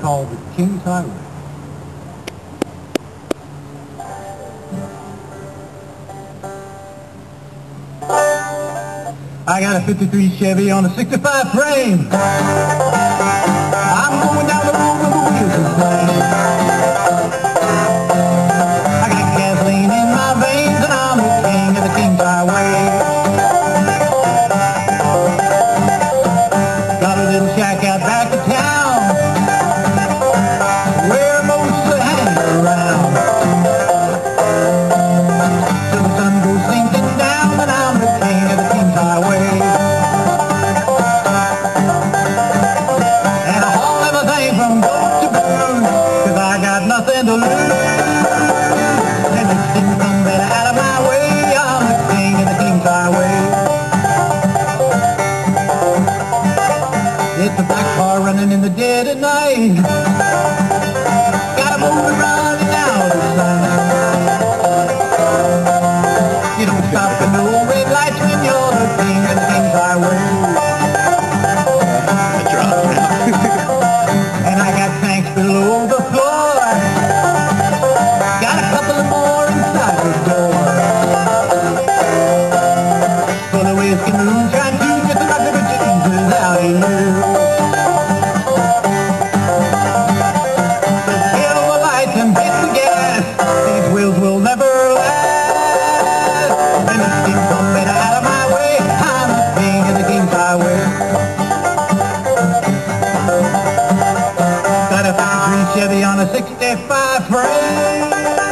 called the King's Highway. I got a 53 Chevy on a 65 frame. at night. Chevy on a 65 frame.